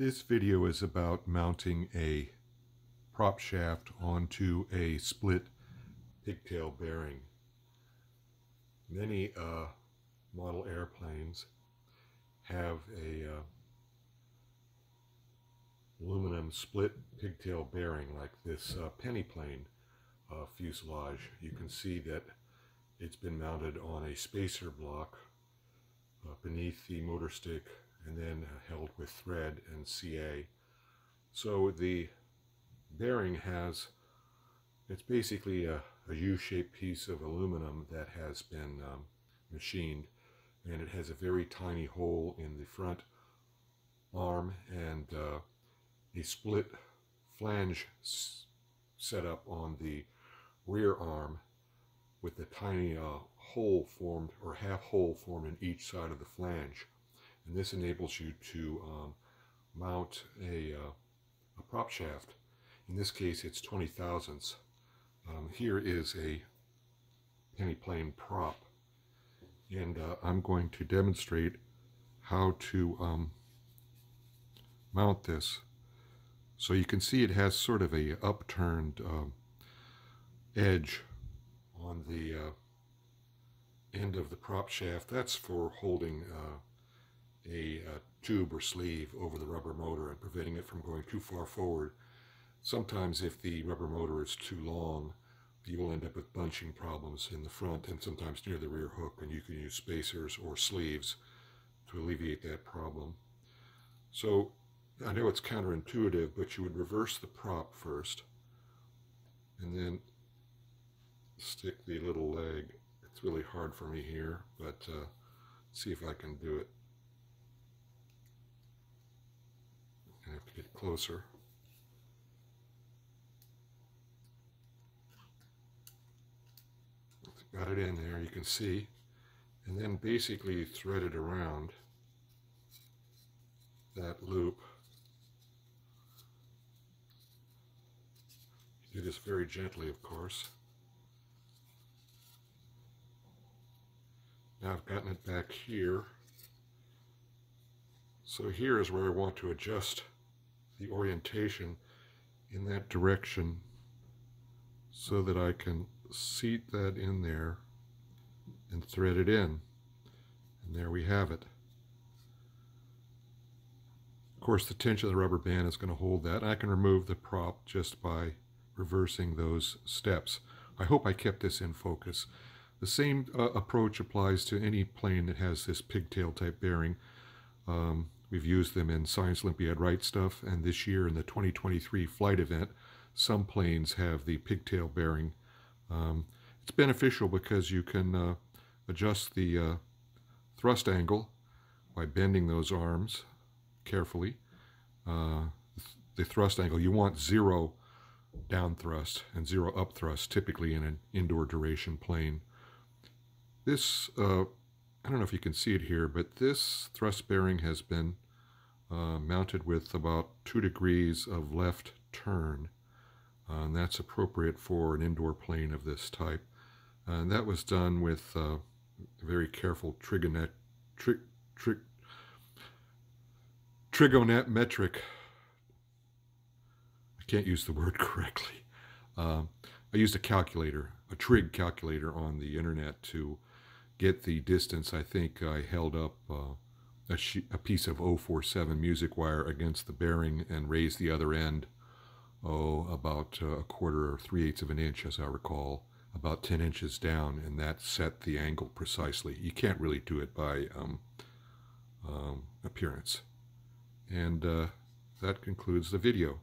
This video is about mounting a prop shaft onto a split pigtail bearing. Many uh, model airplanes have a uh, aluminum split pigtail bearing like this uh, penny plane uh, fuselage. You can see that it's been mounted on a spacer block uh, beneath the motor stick and then held with thread and CA. So the bearing has, it's basically a a U-shaped piece of aluminum that has been um, machined and it has a very tiny hole in the front arm and uh, a split flange set up on the rear arm with a tiny uh, hole formed or half hole formed in each side of the flange and this enables you to um, mount a, uh, a prop shaft in this case it's 20 thousandths um, here is a penny plane prop and uh, I'm going to demonstrate how to um, mount this. So you can see it has sort of a upturned um, edge on the uh, end of the prop shaft. That's for holding uh, tube or sleeve over the rubber motor and preventing it from going too far forward. Sometimes if the rubber motor is too long, you will end up with bunching problems in the front and sometimes near the rear hook, and you can use spacers or sleeves to alleviate that problem. So I know it's counterintuitive, but you would reverse the prop first and then stick the little leg. It's really hard for me here, but uh, see if I can do it. I have to get closer. got it in there, you can see, and then basically thread it around that loop. Do this very gently, of course. Now I've gotten it back here. So here is where I want to adjust the orientation in that direction so that I can seat that in there and thread it in. And there we have it. Of course, the tension of the rubber band is going to hold that. I can remove the prop just by reversing those steps. I hope I kept this in focus. The same uh, approach applies to any plane that has this pigtail type bearing. Um, we've used them in Science Olympiad Wright stuff, and this year in the 2023 flight event, some planes have the pigtail bearing um, it's beneficial because you can uh, adjust the uh, thrust angle by bending those arms carefully. Uh, the thrust angle, you want zero down thrust and zero up thrust typically in an indoor duration plane. This, uh, I don't know if you can see it here, but this thrust bearing has been uh, mounted with about two degrees of left turn. Uh, and that's appropriate for an indoor plane of this type. Uh, and that was done with uh, very careful trigonet, tri, tri, trigonometric, I can't use the word correctly. Uh, I used a calculator, a trig calculator on the internet to get the distance. I think I held up uh, a, a, piece of 047 music wire against the bearing and raised the other end oh, about uh, a quarter or three eighths of an inch, as I recall, about 10 inches down, and that set the angle precisely. You can't really do it by um, um, appearance. And uh, that concludes the video.